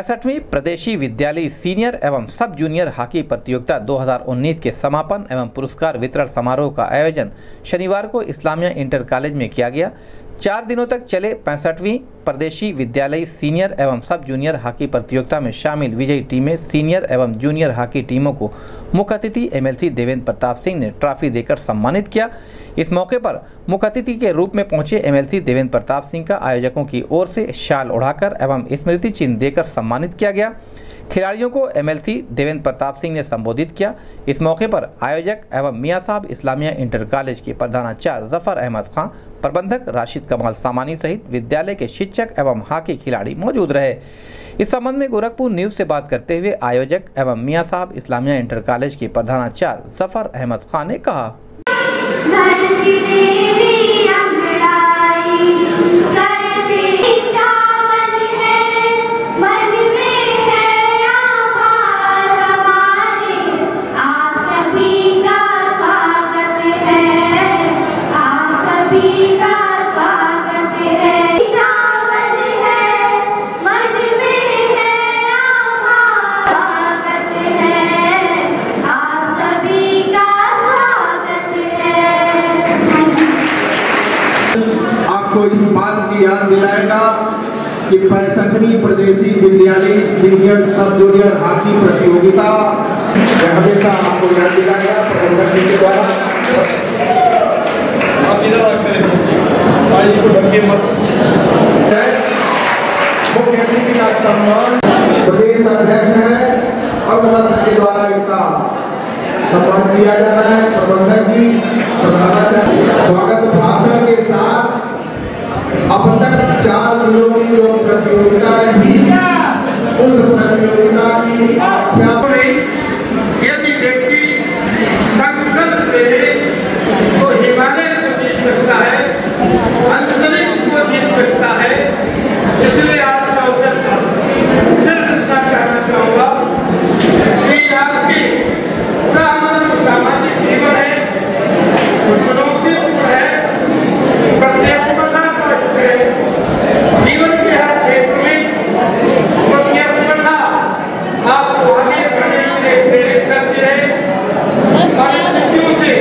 पैंसठवीं प्रदेशी विद्यालय सीनियर एवं सब जूनियर हॉकी प्रतियोगिता 2019 के समापन एवं पुरस्कार वितरण समारोह का आयोजन शनिवार को इस्लामिया इंटर कॉलेज में किया गया। चार दिनों तक चले पैंसठवीं प्रदेशी विद्यालय सीनियर एवं सब जूनियर हॉकी प्रतियोगिता में शामिल विजयी टीमें सीनियर एवं जूनियर हॉकी टीमों को मुख्य अतिथि एमएलसी देवेंद्र प्रताप सिंह ने ट्रॉफी देकर सम्मानित किया। इस मौके पर मुख्य अतिथि के रूप में पहुँचे एमएलसी देवेंद्र प्रताप सिंह का आयोजकों की ओर से शाल उड़ाकर एवं स्मृति चिन्ह देकर सम्मानित किया गया। खिलाड़ियों को एमएलसी देवेंद्र प्रताप सिंह ने संबोधित किया। इस मौके पर आयोजक एवं मियाँ साहब इस्लामिया इंटर कॉलेज के प्रधानाचार्य ज़फ़र अहमद खां, प्रबंधक राशिद कमाल सामानी सहित विद्यालय के शिक्षक एवं हॉकी खिलाड़ी मौजूद रहे। इस संबंध में गोरखपुर न्यूज़ से बात करते हुए आयोजक एवं मियाँ साहब इस्लामिया इंटर कॉलेज के प्रधानाचार्य सफ़र अहमद खान ने कहा। कि पैंसठवीं प्रदेशी विद्यालय सीनियर सब जूनियर हॉकी प्रतियोगिता हमेशा आपको याद दिलाएगा प्रबंधक के द्वारा। मुख्य अतिथि का सम्मान प्रदेश अध्यक्ष है। अवगत के द्वारा इनका सम्मान किया जा रहा है। प्रबंधक जी स्वागत साथ अब तक चार दिनों की जो प्रतियोगिता रही उस प्रतियोगिता की आख्या में यदि व्यक्ति संकल्प ले तो हिमालय को जीत सकता है अंतरिक्ष को जीत सकता है इसलिए आज का अवसर पर सिर्फ़ इतना कहना चाहूँगा कि आपकी पूरा हमारा जो सामाजिक जीवन है वो चुनौतीपूर्ण है प्रतिस्पर्धा का युग है जीवन के हर क्षेत्र में प्रतिस्पर्धा आपको आगे बढ़ने के लिए प्रेरित करती है परिस्थितियों से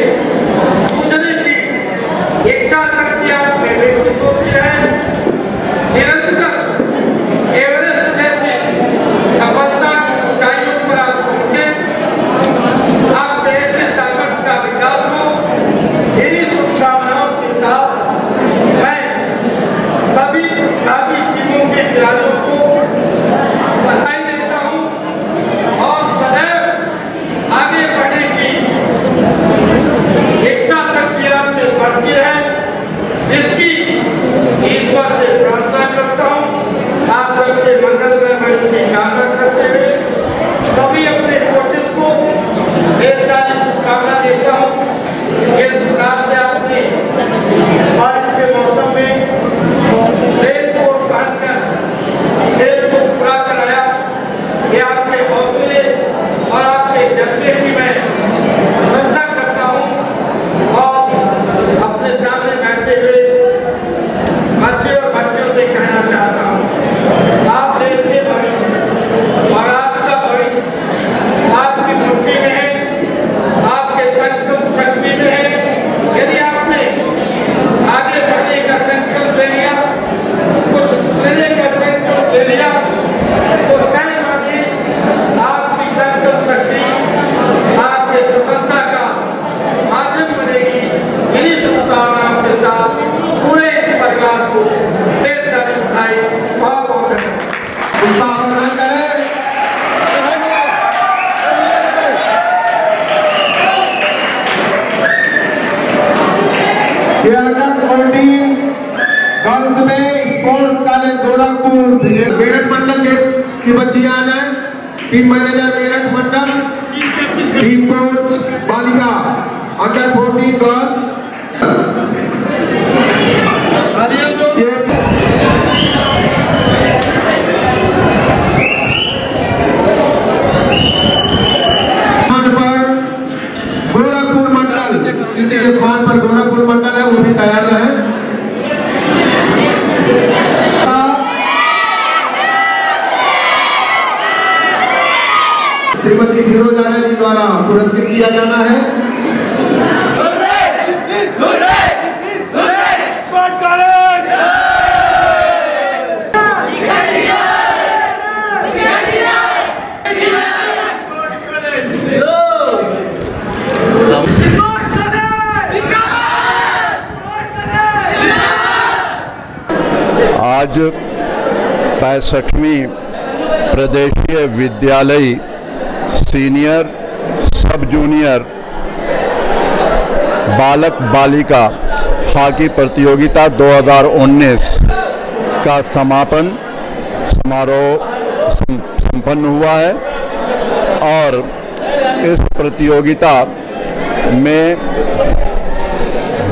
जूझने की इच्छा शक्ति आप में विकसित होती है निरंतर एवरेस्ट जैसे सफलता की ऊंचाइयों पर आप पहुँचे आप में ऐसे सामर्थ्य का विकास हो इन्हीं शुभकामनाओं के साथ मैं सभी प्रतिभागी टीमों के खिलाड़ियों को बधाई देता हूँ और सदैव आगे बढ़ने की इच्छा शक्ति आप में बढ़ती है इसकी ईश्वर से प्रार्थना करता हूँ आप सबके मंगल में मैं इसकी कामना करते हुए सभी अपने कोचेस को ढेर सारी शुभकामना देता हूँ जिस प्रकार से आपने इस बारिश के मौसम में रेल कोट पहनकर खेल को पूरा कराया ये आपके हौसले और आपके जज्बे की मैं प्रशंसा करता हूँ और अपने सामने बैठे हुए बच्चे और बच्चियों से कहना चाहता हूँ आप देश के भविष्य और आपका भविष्य आपकी मुट्ठी में है आपके संकल्प शक्ति में है यदि आपने आगे बढ़ने का संकल्प ले लिया कुछ करने का संकल्प ले लिया तो तय मानिए आपकी संकल्प शक्ति आपके सफलता का माध्यम बनेगी इन्हीं शुभकामनाओं के साथ पूरे परिवार को ढेर सारी बधाई बहुत बहुत धन्यवाद उत्साह प्रदान करें ये अंडर फोर्टीन गर्ल्स में स्पोर्ट्स कॉलेज गोरखपुर मेरठ मंडल के की बच्चियाँ आ जाए टीम मैनेजर मेरठ मंडल टीम कोच बालिका अंडर फोर्टीन गर्ल्स ये स्थान पर गोरखपुर मंडल जिनके स्थान पर गोरखपुर मंडल है वो भी तैयार रहे श्रीमती फिरोजा जी द्वारा पुरस्कृत किया जाना है। आज पैंसठवीं प्रदेशीय विद्यालय सीनियर, सब जूनियर, बालक, बालिका हॉकी प्रतियोगिता 2019 का समापन समारोह सम- संपन्न हुआ है और इस प्रतियोगिता में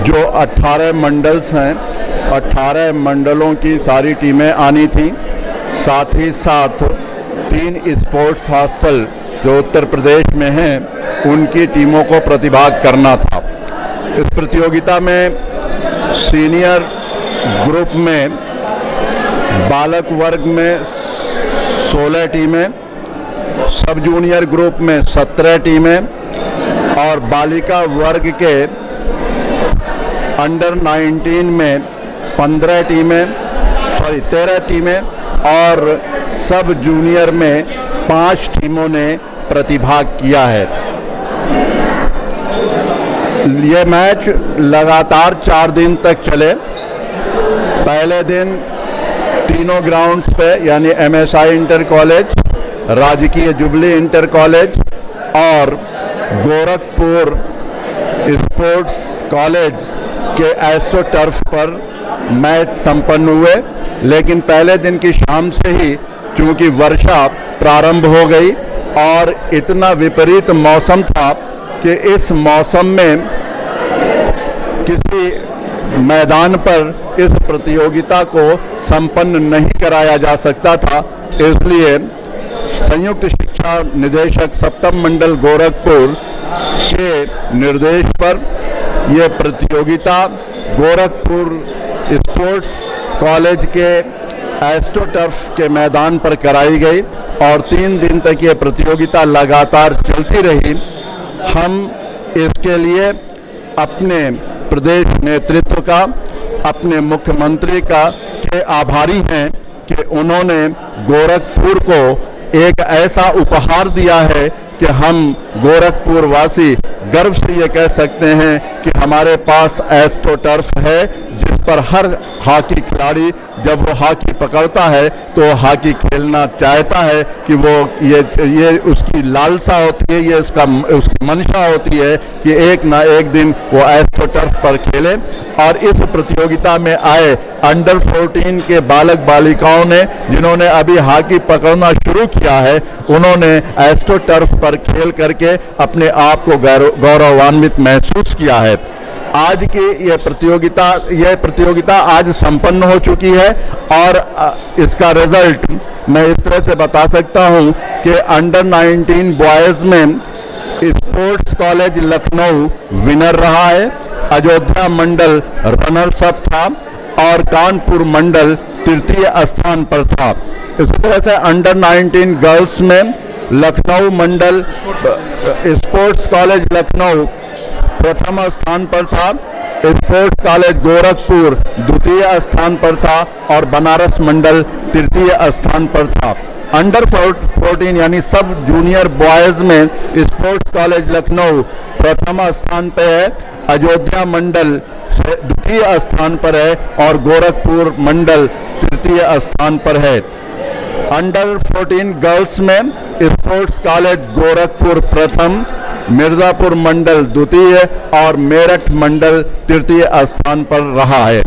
जो 18 मंडल्स हैं 18 मंडलों की सारी टीमें आनी थी, साथ ही साथ तीन स्पोर्ट्स हॉस्टल जो उत्तर प्रदेश में हैं, उनकी टीमों को प्रतिभाग करना था। इस प्रतियोगिता में सीनियर ग्रुप में बालक वर्ग में 16 टीमें, सब जूनियर ग्रुप में 17 टीमें और बालिका वर्ग के अंडर 19 में 15 टीमें, सॉरी 13 टीमें और सब जूनियर में पाँच टीमों ने प्रतिभाग किया है। ये मैच लगातार चार दिन तक चले। पहले दिन तीनों ग्राउंड्स पे, यानी एमएसआई इंटर कॉलेज राजकीय जुबली इंटर कॉलेज और गोरखपुर स्पोर्ट्स कॉलेज के एस्ट्रो टर्फ पर मैच संपन्न हुए। लेकिन पहले दिन की शाम से ही चूँकि वर्षा प्रारंभ हो गई और इतना विपरीत मौसम था कि इस मौसम में किसी मैदान पर इस प्रतियोगिता को संपन्न नहीं कराया जा सकता था। इसलिए संयुक्त शिक्षा निदेशक सप्तम मंडल गोरखपुर के निर्देश पर यह प्रतियोगिता गोरखपुर स्पोर्ट्स कॉलेज के एस्ट्रोटर्फ के मैदान पर कराई गई और तीन दिन तक ये प्रतियोगिता लगातार चलती रही। हम इसके लिए अपने प्रदेश नेतृत्व का, अपने मुख्यमंत्री का के आभारी हैं कि उन्होंने गोरखपुर को एक ऐसा उपहार दिया है कि हम गोरखपुर वासी गर्व से ये कह सकते हैं कि हमारे पास एस्ट्रो टर्फ है, जिस पर हर हॉकी खिलाड़ी जब वो हॉकी पकड़ता है तो हॉकी खेलना चाहता है कि वो ये ये उसकी लालसा होती है, ये उसका, उसकी मंशा होती है कि एक ना एक दिन वो एस्ट्रो टर्फ पर खेले। और इस प्रतियोगिता में आए अंडर 14 के बालक बालिकाओं ने, जिन्होंने अभी हॉकी पकड़ना शुरू किया है, उन्होंने एस्ट्रो टर्फ पर खेल करके अपने आप को गौरव- गौरवान्वित महसूस किया है। आज की यह प्रतियोगिता यह प्रतियोगिता आज संपन्न हो चुकी है और इसका रिज़ल्ट मैं इस तरह से बता सकता हूँ कि अंडर 19 बॉयज़ में स्पोर्ट्स कॉलेज लखनऊ विनर रहा है, अयोध्या मंडल रनर्स अप था और कानपुर मंडल तृतीय स्थान पर था। इसी तरह से अंडर 19 गर्ल्स में लखनऊ मंडल स्पोर्ट्स कॉलेज लखनऊ प्रथम स्थान पर था स्पोर्ट्स कॉलेज गोरखपुर, द्वितीय स्थान पर था और बनारस मंडल तृतीय स्थान पर था। अंडर 14 यानी सब जूनियर बॉयज़ में स्पोर्ट्स कॉलेज लखनऊ प्रथम स्थान पर है, अयोध्या मंडल द्वितीय स्थान पर है और गोरखपुर मंडल तृतीय स्थान पर है। अंडर 14 गर्ल्स में स्पोर्ट्स कॉलेज गोरखपुर प्रथम मिर्जापुर मंडल द्वितीय और मेरठ मंडल तृतीय स्थान पर रहा है।